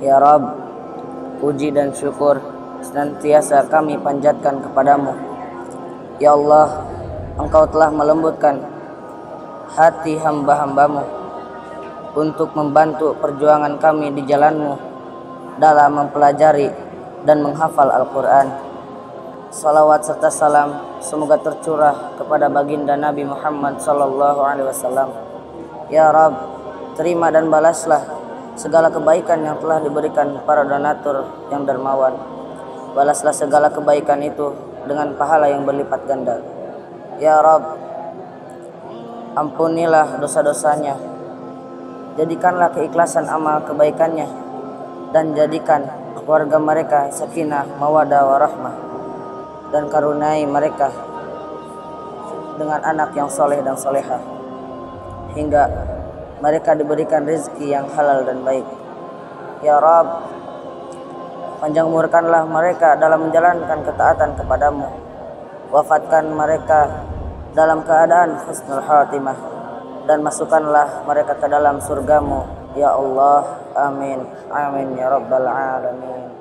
Ya Rab, puji dan syukur senantiasa kami panjatkan kepadamu. Ya Allah, Engkau telah melembutkan hati hamba-hambamu untuk membantu perjuangan kami di jalanmu dalam mempelajari dan menghafal Al-Quran. Salawat serta salam semoga tercurah kepada baginda Nabi Muhammad wasallam. Ya Rab, terima dan balaslah segala kebaikan yang telah diberikan para donatur yang dermawan. Balaslah segala kebaikan itu dengan pahala yang berlipat ganda. Ya Rab, ampunilah dosa-dosanya. Jadikanlah keikhlasan amal kebaikannya dan jadikan keluarga mereka sakinah, mawadah, warahmah dan karunai mereka dengan anak yang soleh dan soleha hingga mereka diberikan rezeki yang halal dan baik. Ya Rab, panjang umurkanlah mereka dalam menjalankan ketaatan kepadamu. Wafatkan mereka dalam keadaan husnul khatimah dan masukkanlah mereka ke dalam surgamu. Ya Allah, amin, amin ya rabbal alamin.